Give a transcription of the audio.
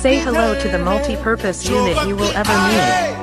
Say hello to the multi-purpose unit you will ever need.